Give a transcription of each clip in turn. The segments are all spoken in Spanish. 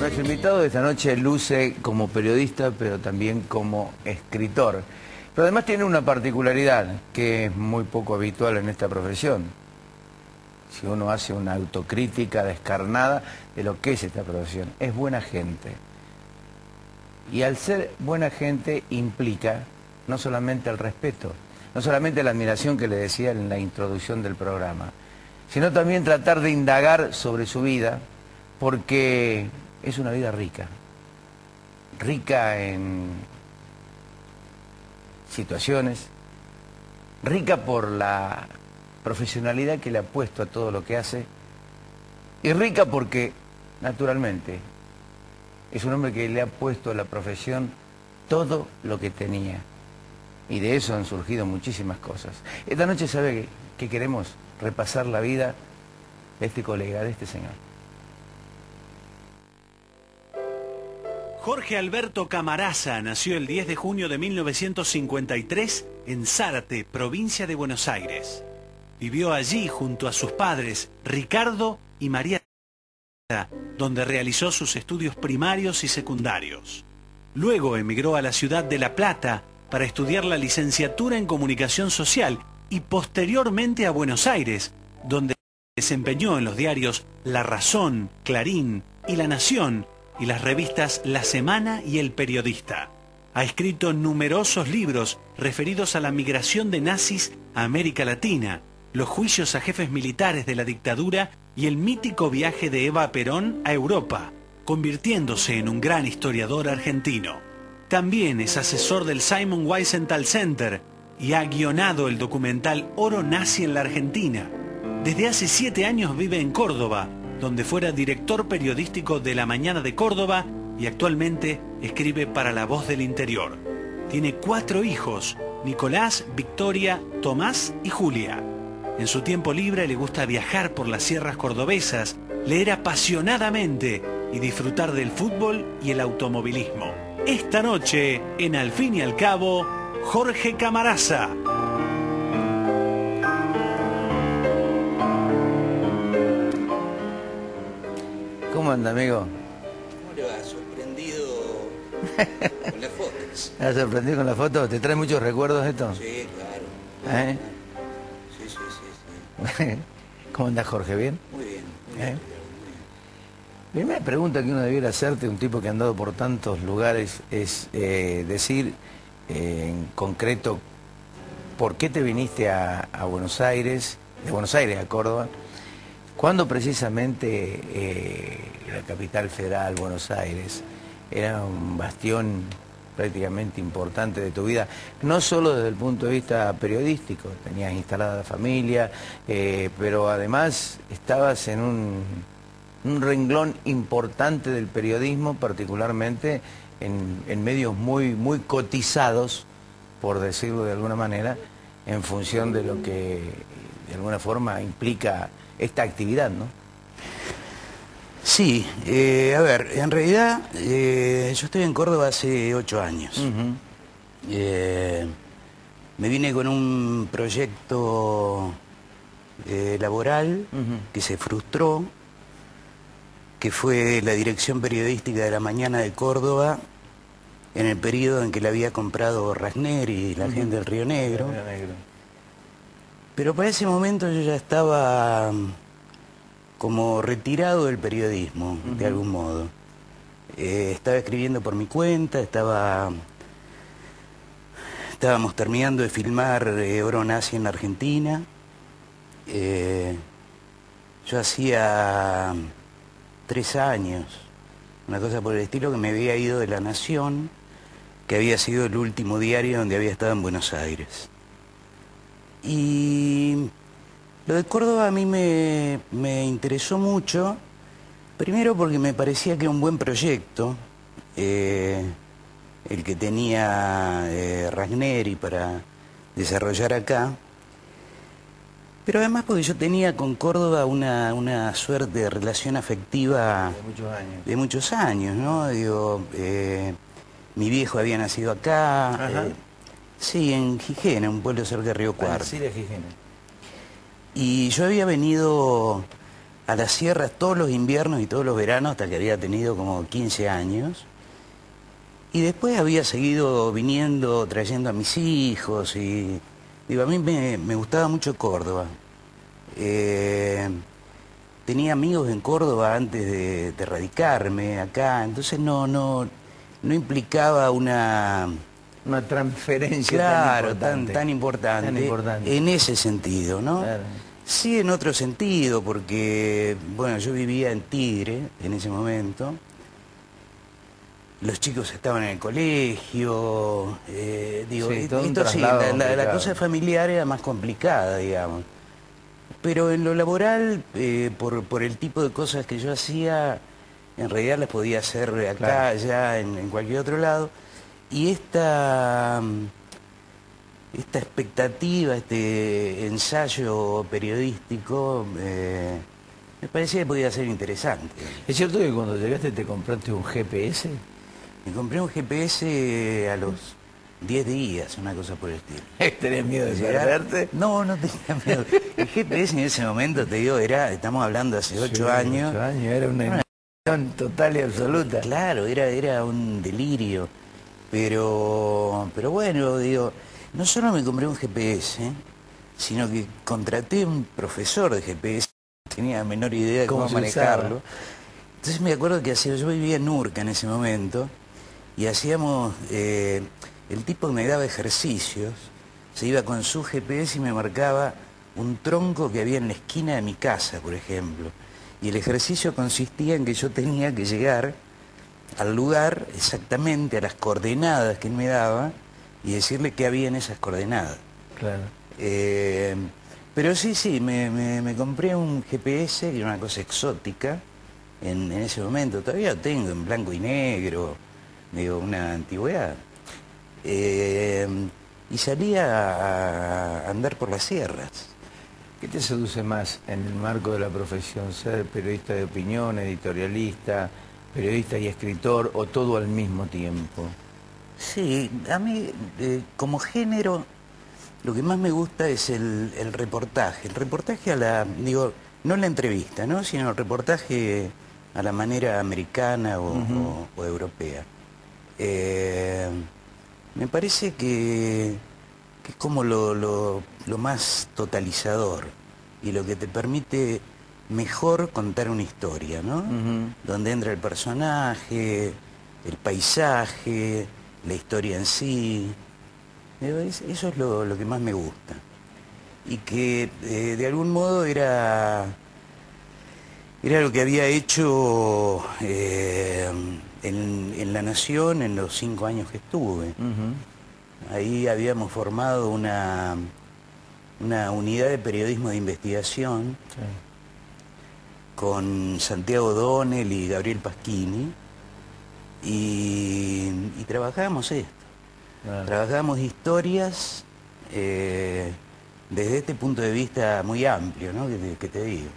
Nuestro invitado de esta noche luce como periodista, pero también como escritor. Pero además tiene una particularidad que es muy poco habitual en esta profesión. Si uno hace una autocrítica descarnada de lo que es esta profesión, es buena gente. Y al ser buena gente implica no solamente el respeto, no solamente la admiración que le decía en la introducción del programa, sino también tratar de indagar sobre su vida, porque es una vida rica, rica en situaciones, rica por la profesionalidad que le ha puesto a todo lo que hace, y rica porque, naturalmente, es un hombre que le ha puesto a la profesión todo lo que tenía. Y de eso han surgido muchísimas cosas. Esta noche sabe que, queremos repasar la vida de este colega, de este señor. Jorge Alberto Camaraza nació el 10 de junio de 1953 en Zárate, provincia de Buenos Aires. Vivió allí junto a sus padres, Ricardo y María, donde realizó sus estudios primarios y secundarios. Luego emigró a la ciudad de La Plata para estudiar la licenciatura en comunicación social y posteriormente a Buenos Aires, donde desempeñó en los diarios La Razón, Clarín y La Nación y las revistas La Semana y El Periodista. Ha escrito numerosos libros referidos a la migración de nazis a América Latina, los juicios a jefes militares de la dictadura y el mítico viaje de Eva Perón a Europa, convirtiéndose en un gran historiador argentino. También es asesor del Simon Wiesenthal Center y ha guionado el documental Oro Nazi en la Argentina. Desde hace siete años vive en Córdoba, donde fuera director periodístico de La Mañana de Córdoba y actualmente escribe para La Voz del Interior. Tiene cuatro hijos, Nicolás, Victoria, Tomás y Julia. En su tiempo libre le gusta viajar por las sierras cordobesas, leer apasionadamente y disfrutar del fútbol y el automovilismo. Esta noche, en Al fin y al cabo, Jorge Camaraza. Anda, amigo? ¿Cómo le va? Sorprendido con las fotos. ¿Has sorprendido con las fotos? ¿Te trae muchos recuerdos esto? Sí, claro. ¿Eh? Sí, sí, sí, sí. ¿Cómo anda Jorge? ¿Bien? Muy bien, muy ¿Eh? bien. Primera pregunta que uno debiera hacerte, un tipo que ha andado por tantos lugares, es eh, decir eh, en concreto por qué te viniste a, a Buenos Aires, de Buenos Aires a Córdoba, cuando precisamente eh, la capital federal, Buenos Aires, era un bastión prácticamente importante de tu vida, no solo desde el punto de vista periodístico, tenías instalada la familia, eh, pero además estabas en un, un renglón importante del periodismo, particularmente en, en medios muy, muy cotizados, por decirlo de alguna manera, en función de lo que de alguna forma implica esta actividad, ¿no? Sí, eh, a ver, en realidad eh, yo estoy en Córdoba hace ocho años. Eh, me vine con un proyecto laboral que se frustró, que fue la dirección periodística de la mañana de Córdoba en el periodo en que la había comprado Rasner y la gente del Río Negro. Pero para ese momento yo ya estaba mm, como retirado del periodismo, de algún modo. Eh, estaba escribiendo por mi cuenta, estaba... Estábamos terminando de filmar eh, Oro Nazi en la Argentina. Eh, yo hacía tres años, una cosa por el estilo, que me había ido de La Nación, que había sido el último diario donde había estado en Buenos Aires. Y lo de Córdoba a mí me, me interesó mucho, primero porque me parecía que era un buen proyecto, eh, el que tenía eh, Ragneri para desarrollar acá, pero además porque yo tenía con Córdoba una, una suerte de relación afectiva De muchos años. de muchos años, ¿no? Digo, eh, mi viejo había nacido acá, Ajá. eh, sí, en Gijena, un pueblo cerca de Río Cuarto. Sí, de Gijena. Y yo había venido a las sierras todos los inviernos y todos los veranos hasta que había tenido como 15 años. Y después había seguido viniendo, trayendo a mis hijos y digo, a mí me, gustaba mucho Córdoba. Eh, tenía amigos en Córdoba antes de, radicarme acá, entonces no, no, no implicaba una... Una transferencia claro, tan, importante, tan, importante, en ese sentido, ¿no? Sí, en otro sentido, porque, bueno, yo vivía en Tigre en ese momento, los chicos estaban en el colegio, eh, digo, esto sí, la, cosa familiar era más complicada, digamos. Pero en lo laboral, eh, por, el tipo de cosas que yo hacía, en realidad las podía hacer acá, allá, en, cualquier otro lado. Y esta, esta expectativa, este ensayo periodístico, eh, me parecía que podía ser interesante. ¿Es cierto que cuando llegaste te compraste un GPS? Me compré un GPS a los 10 días, una cosa por el estilo. ¿Tenés miedo de perderte? No, no tenía miedo. El GPS en ese momento, te digo, era, estamos hablando hace 8 años. 8 años, era una emoción total y absoluta. Claro, era, era un delirio. Pero, pero bueno, digo, no solo me compré un GPS, sino que contraté un profesor de GPS, tenía la menor idea de cómo, manejarlo. Entonces me acuerdo que hacía, yo vivía en Urca en ese momento, y hacíamos, eh, el tipo me daba ejercicios, se iba con su GPS y me marcaba un tronco que había en la esquina de mi casa, por ejemplo. Y el ejercicio consistía en que yo tenía que llegar al lugar exactamente, a las coordenadas que él me daba, y decirle qué había en esas coordenadas. Claro. Eh, pero sí, sí, me, compré un GPS, que era una cosa exótica, en, en ese momento. Todavía lo tengo en blanco y negro digo, una antigüedad. Eh, y salía a andar por las sierras. ¿Qué te seduce más en el marco de la profesión? ¿Ser periodista de opinión, editorialista, periodista y escritor o todo al mismo tiempo? Sí, a mí eh, como género lo que más me gusta es el, reportaje. El reportaje a la, digo, no la entrevista, ¿no? sino el reportaje a la manera americana o europea. Eh, me parece que, es como lo, más totalizador y lo que te permite mejor contar una historia, ¿no? Donde entra el personaje, el paisaje, la historia en sí. Eso es lo, que más me gusta. Y que eh, de algún modo era, era lo que había hecho... Eh, en, La Nación en los cinco años que estuve. Ahí habíamos formado una, una unidad de periodismo de investigación con Santiago Donel y Gabriel Pasquini y, trabajábamos esto. Trabajábamos historias eh, desde este punto de vista muy amplio, ¿no? que te digo.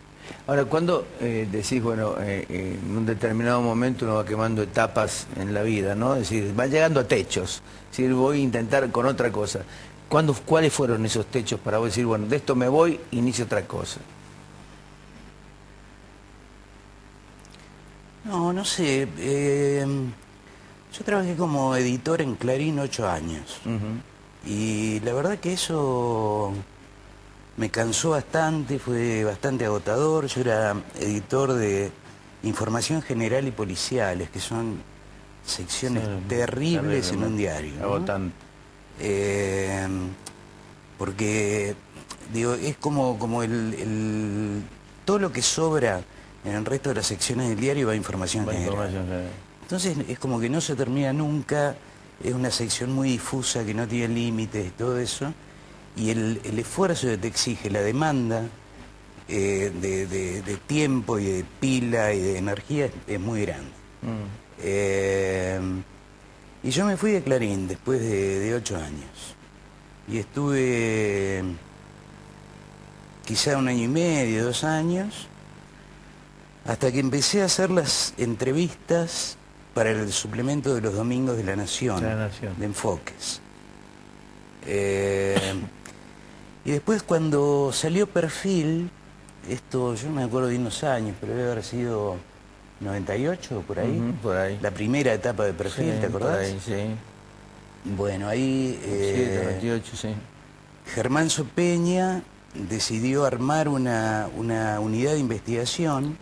Ahora, cuando eh, decís, bueno, eh, en un determinado momento uno va quemando etapas en la vida, ¿no? Es decir, va llegando a techos. Es decir, voy a intentar con otra cosa. ¿Cuándo, ¿Cuáles fueron esos techos para vos decir, bueno, de esto me voy, inicio otra cosa? No, no sé. yo trabajé como editor en Clarín ocho años. Y la verdad que eso me cansó bastante, fue bastante agotador. Yo era editor de Información General y Policiales, que son secciones terribles en un diario. Agotante. Eh, porque, digo, es como, como el, todo lo que sobra en el resto de las secciones del diario va información, general. Entonces es como que no se termina nunca, es una sección muy difusa que no tiene límites y todo eso y el, esfuerzo que te exige la demanda eh, de, tiempo y de pila y de energía es, muy grande. Mm. Eh, y yo me fui de Clarín después de, ocho años. Y estuve quizá un año y medio, dos años, hasta que empecé a hacer las entrevistas para el suplemento de los domingos de La Nación, de Enfoques. Eh, y después cuando salió Perfil, esto, yo no me acuerdo de unos años, pero debe haber sido 98 por ahí. Por ahí. La primera etapa de perfil, Sí, ¿te por acordás? ahí, sí. Bueno, ahí eh, 98, sí. Germán Sopeña decidió armar una, una unidad de investigación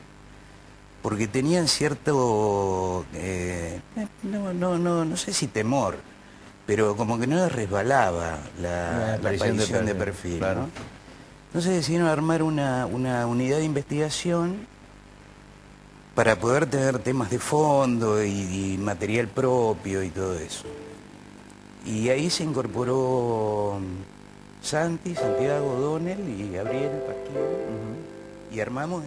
porque tenían cierto, eh, no, no, no, no sé si temor, pero como que no les resbalaba la, La la aparición de perfil, perfil. claro. ¿no? Entonces decidieron armar una, una unidad de investigación para poder tener temas de fondo y, y material propio y todo eso. Y ahí se incorporó mm, Santi, Santiago, Donel y Gabriel Pasquino y armamos